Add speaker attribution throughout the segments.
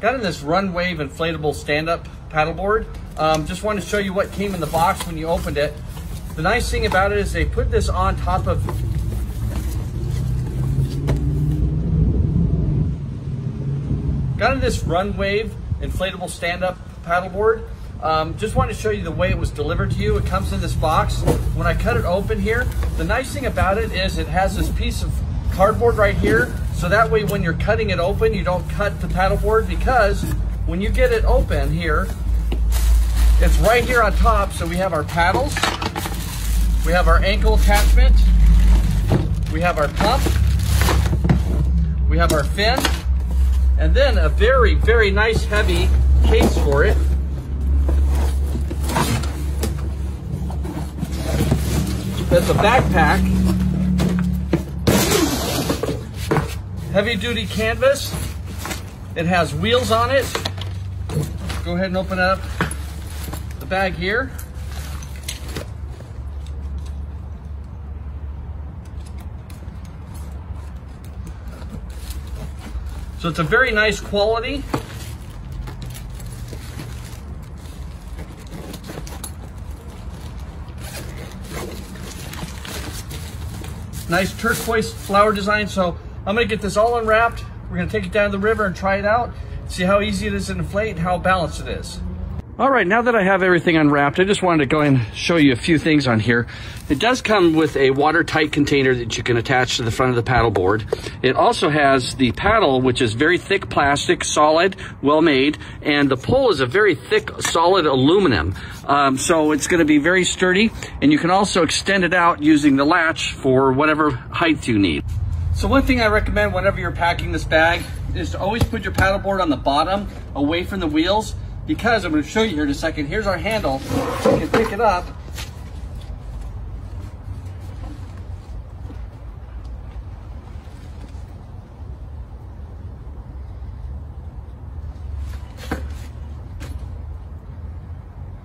Speaker 1: got in this Run Wave inflatable stand-up paddleboard. Um, just wanted to show you what came in the box when you opened it. The nice thing about it is they put this on top of got in this Run Wave inflatable stand-up paddleboard. Um, just wanted to show you the way it was delivered to you. It comes in this box. When I cut it open here, the nice thing about it is it has this piece of cardboard right here. So that way when you're cutting it open, you don't cut the paddleboard because when you get it open here, it's right here on top. So we have our paddles, we have our ankle attachment, we have our pump, we have our fin, and then a very, very nice heavy case for it. That's a backpack. Heavy duty canvas. It has wheels on it. Go ahead and open up the bag here. So it's a very nice quality. Nice turquoise flower design. So I'm gonna get this all unwrapped. We're gonna take it down to the river and try it out. See how easy it is to inflate and how balanced it is. All right, now that I have everything unwrapped, I just wanted to go and show you a few things on here. It does come with a watertight container that you can attach to the front of the paddle board. It also has the paddle, which is very thick plastic, solid, well made, and the pole is a very thick, solid aluminum. Um, so it's gonna be very sturdy, and you can also extend it out using the latch for whatever height you need. So one thing I recommend whenever you're packing this bag is to always put your paddleboard on the bottom, away from the wheels, because I'm going to show you here in a second. Here's our handle. You can pick it up.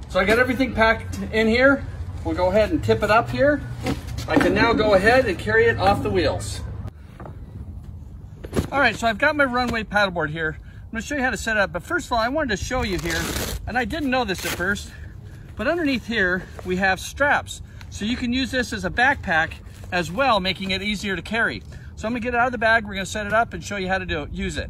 Speaker 1: So I got everything packed in here. We'll go ahead and tip it up here. I can now go ahead and carry it off the wheels. All right, so I've got my Run Wave paddleboard here. I'm gonna show you how to set it up, but first of all, I wanted to show you here, and I didn't know this at first, but underneath here, we have straps. So you can use this as a backpack as well, making it easier to carry. So I'm gonna get it out of the bag, we're gonna set it up and show you how to do it, use it.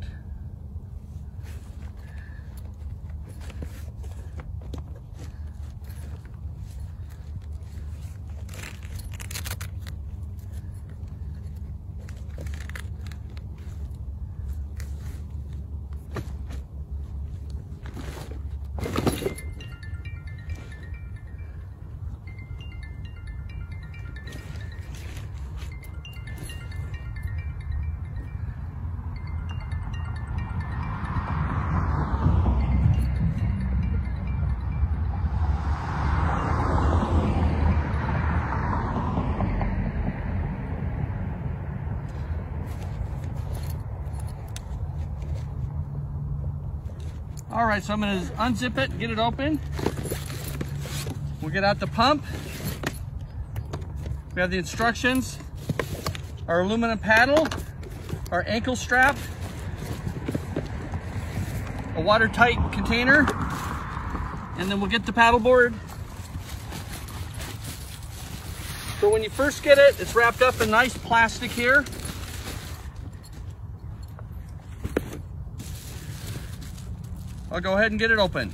Speaker 1: All right, so I'm gonna unzip it, get it open. We'll get out the pump. We have the instructions, our aluminum paddle, our ankle strap, a watertight container, and then we'll get the paddle board. So when you first get it, it's wrapped up in nice plastic here. I'll go ahead and get it open.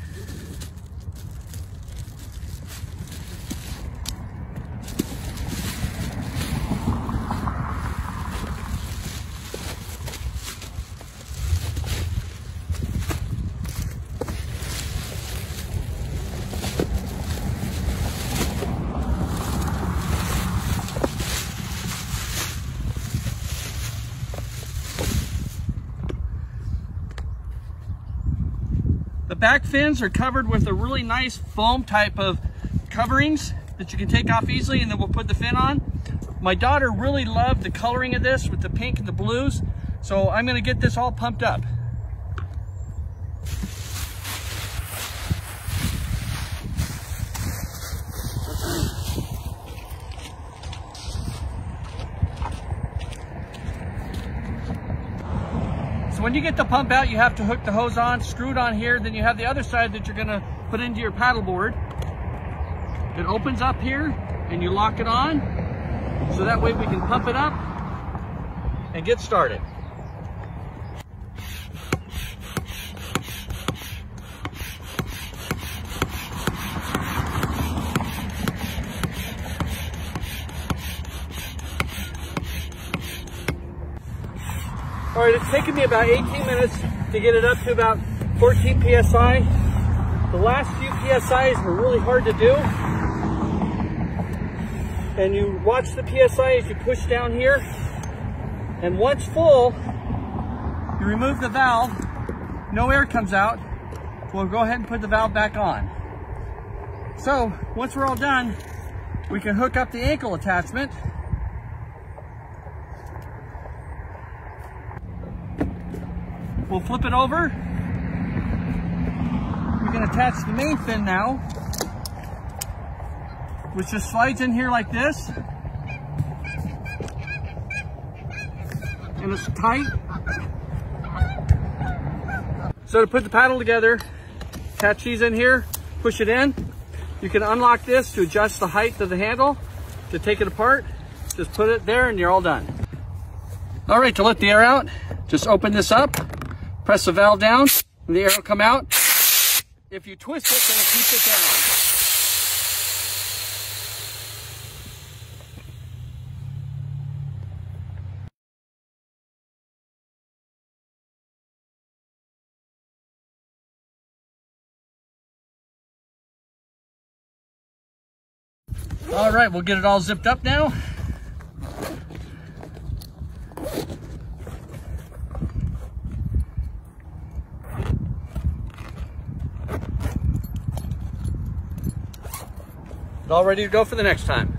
Speaker 1: The back fins are covered with a really nice foam type of coverings that you can take off easily and then we'll put the fin on. My daughter really loved the coloring of this with the pink and the blues. So I'm gonna get this all pumped up. When you get the pump out, you have to hook the hose on, screw it on here, then you have the other side that you're gonna put into your paddle board. It opens up here and you lock it on. So that way we can pump it up and get started. All right, it's taken me about 18 minutes to get it up to about 14 PSI. The last few PSIs were really hard to do. And you watch the PSI as you push down here. And once full, you remove the valve, no air comes out. We'll go ahead and put the valve back on. So once we're all done, we can hook up the ankle attachment We'll flip it over. We can attach the main fin now, which just slides in here like this. And it's tight. So to put the paddle together, attach these in here, push it in. You can unlock this to adjust the height of the handle. To take it apart, just put it there and you're all done. All right, to let the air out, just open this up. Press the valve down, and the air will come out. If you twist it, then it keeps it down. All right, we'll get it all zipped up now. All ready to go for the next time.